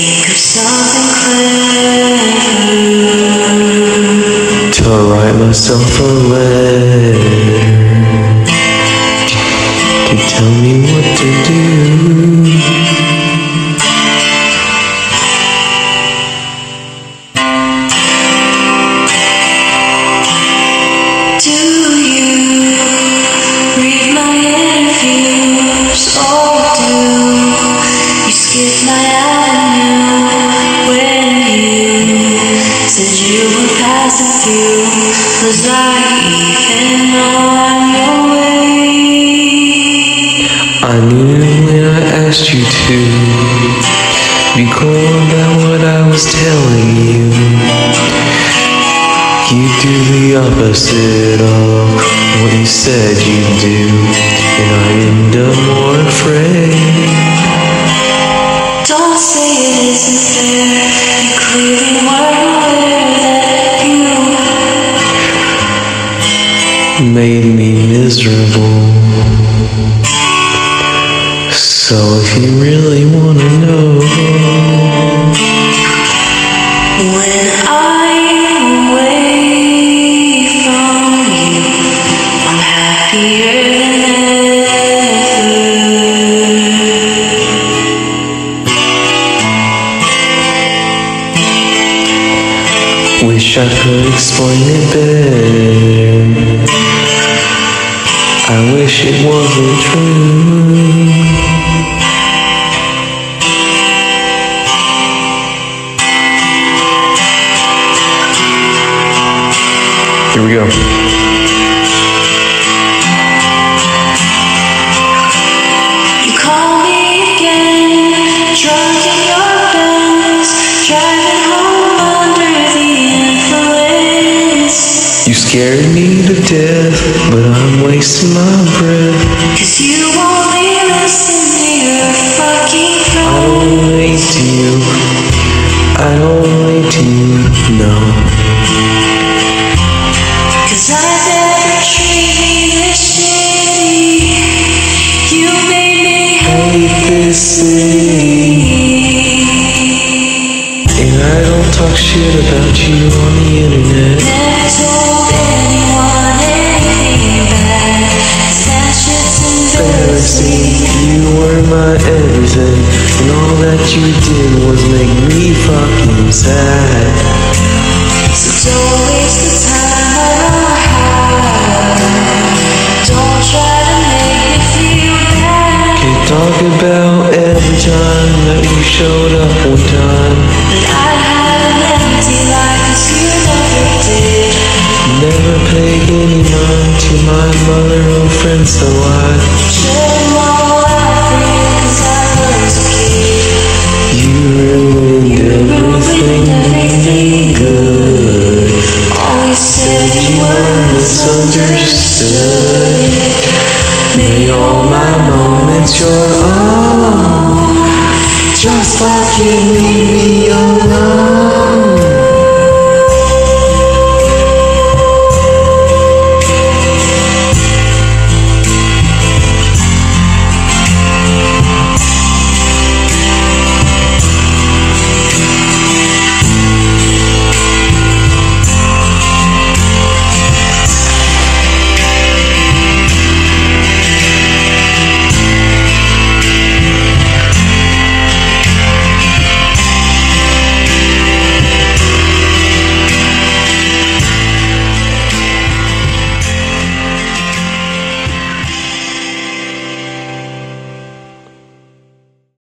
think of something clever. To write myself a Was I knew when I asked you to be cool about what I was telling you. You do the opposite of what you said you'd do, miserable. So if you really wanna know, When I'm away from you, I'm happier than ever. wish I could explain it better. I wish it wasn't true. Here we go. You call me again, drunk in your Benz, driving home under the influence. You scared me death, but I'm wasting my breath. Cause you only listen to your fucking I don't relate to you. I don't relate to you, no. Cause I never treated you shitty. You made me Hate this city. And I don't talk shit about you on the internet. Everything. And all that you did was make me fucking sad. So don't waste the time. Don't try to make me feel bad. Can't talk about every time that you showed up one time. Leave me alone.